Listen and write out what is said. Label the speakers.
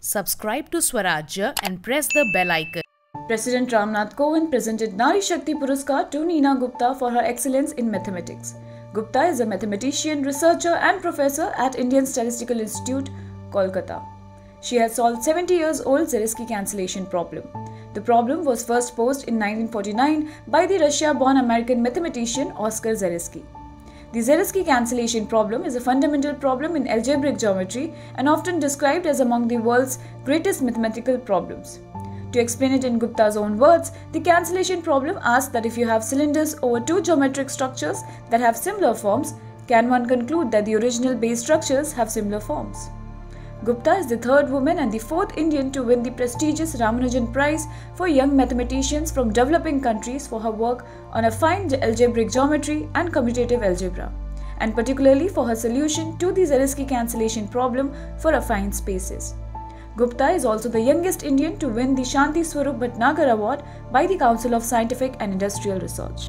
Speaker 1: Subscribe to Swarajya and press the bell icon.
Speaker 2: President Ramnath Kovind presented Nari Shakti Puraskar to Neena Gupta for her excellence in mathematics. Gupta is a mathematician, researcher, and professor at Indian Statistical Institute, Kolkata. She has solved 70 years old Zariski cancellation problem. The problem was first posed in 1949 by the Russia born American mathematician Oscar Zariski. The Zariski cancellation problem is a fundamental problem in algebraic geometry and often described as among the world's greatest mathematical problems. To explain it in Gupta's own words, the cancellation problem asks that if you have cylinders over two geometric structures that have similar forms, can one conclude that the original base structures have similar forms? Gupta is the third woman and the fourth Indian to win the prestigious Ramanujan Prize for young mathematicians from developing countries for her work on affine algebraic geometry and commutative algebra, and particularly for her solution to the Zariski cancellation problem for affine spaces. Gupta is also the youngest Indian to win the Shanti Swarup Bhatnagar Award by the Council of Scientific and Industrial Research.